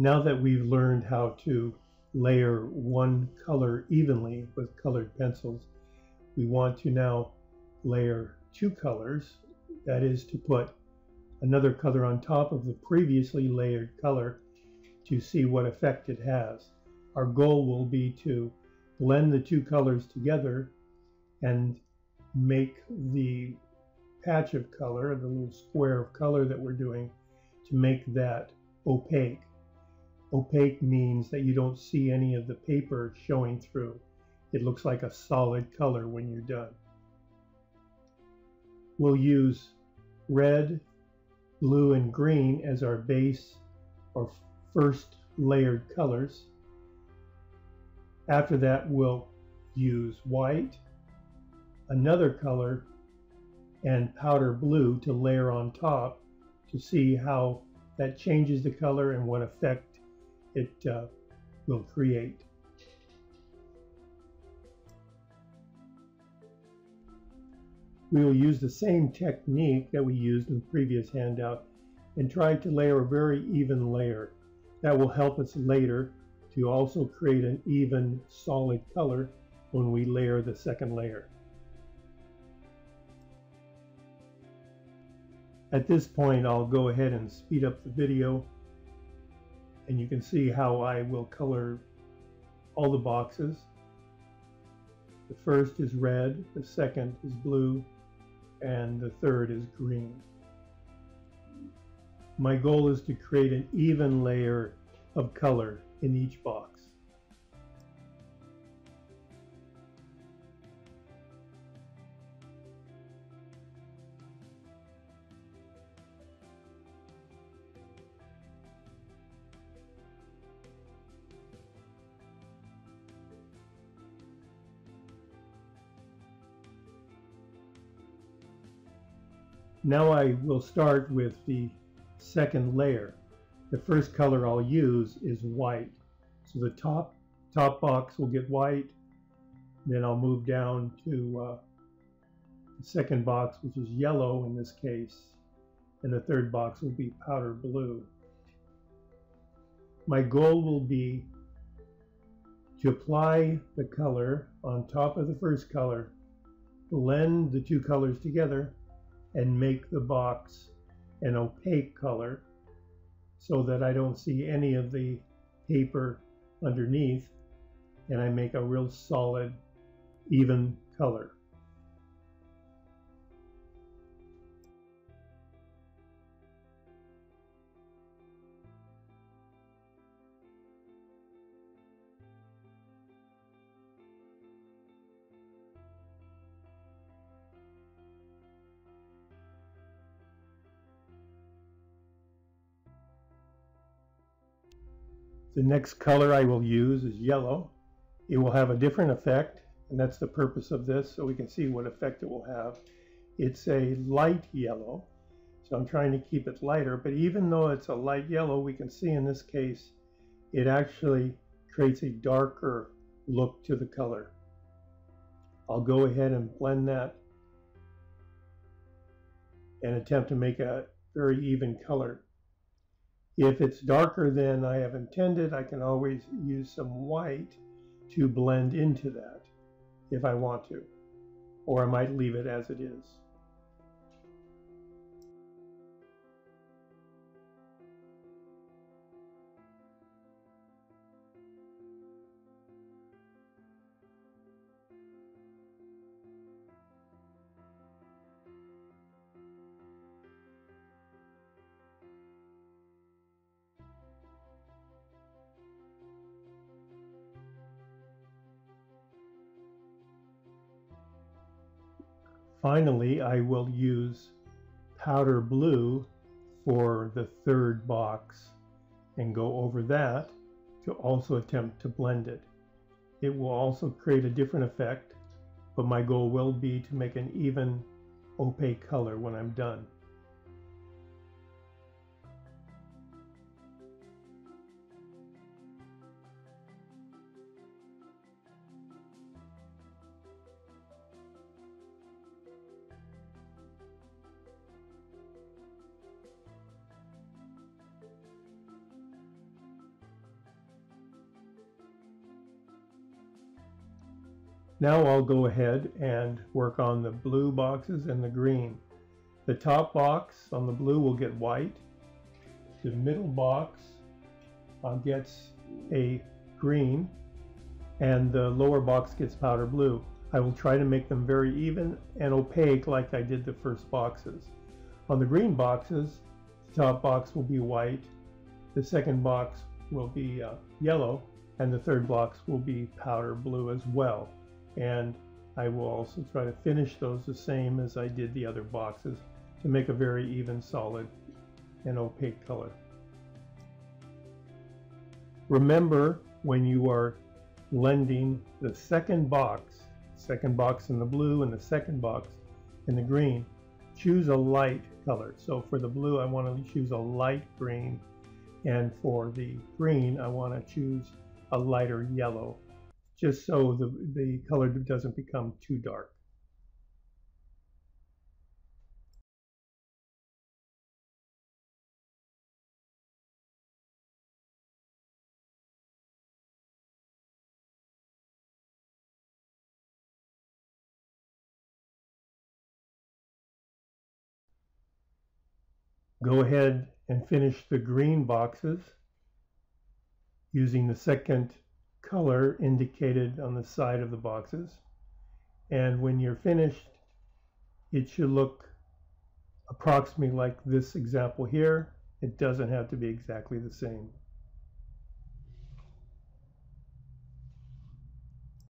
Now that we've learned how to layer one color evenly with colored pencils, we want to now layer two colors. That is to put another color on top of the previously layered color to see what effect it has. Our goal will be to blend the two colors together and make the patch of color, the little square of color that we're doing, to make that opaque. Opaque means that you don't see any of the paper showing through. It looks like a solid color when you're done. We'll use red, blue, and green as our base or first layered colors. After that, we'll use white, another color, and powder blue to layer on top to see how that changes the color and what effect it uh, will create. We will use the same technique that we used in the previous handout and try to layer a very even layer. That will help us later to also create an even solid color when we layer the second layer. At this point, I'll go ahead and speed up the video and you can see how I will color all the boxes. The first is red, the second is blue, and the third is green. My goal is to create an even layer of color in each box. Now I will start with the second layer. The first color I'll use is white. So the top, top box will get white. Then I'll move down to uh, the second box, which is yellow in this case. And the third box will be powder blue. My goal will be to apply the color on top of the first color, blend the two colors together, and make the box an opaque color so that I don't see any of the paper underneath and I make a real solid even color. The next color I will use is yellow. It will have a different effect, and that's the purpose of this, so we can see what effect it will have. It's a light yellow, so I'm trying to keep it lighter, but even though it's a light yellow, we can see in this case, it actually creates a darker look to the color. I'll go ahead and blend that and attempt to make a very even color. If it's darker than I have intended, I can always use some white to blend into that if I want to, or I might leave it as it is. Finally, I will use powder blue for the third box and go over that to also attempt to blend it. It will also create a different effect, but my goal will be to make an even opaque color when I'm done. Now I'll go ahead and work on the blue boxes and the green. The top box on the blue will get white. The middle box uh, gets a green and the lower box gets powder blue. I will try to make them very even and opaque like I did the first boxes. On the green boxes, the top box will be white, the second box will be uh, yellow, and the third box will be powder blue as well and I will also try to finish those the same as I did the other boxes to make a very even solid and opaque color. Remember when you are blending the second box, second box in the blue and the second box in the green, choose a light color. So for the blue I want to choose a light green and for the green I want to choose a lighter yellow just so the, the color doesn't become too dark. Go ahead and finish the green boxes using the second color indicated on the side of the boxes. And when you're finished, it should look approximately like this example here. It doesn't have to be exactly the same.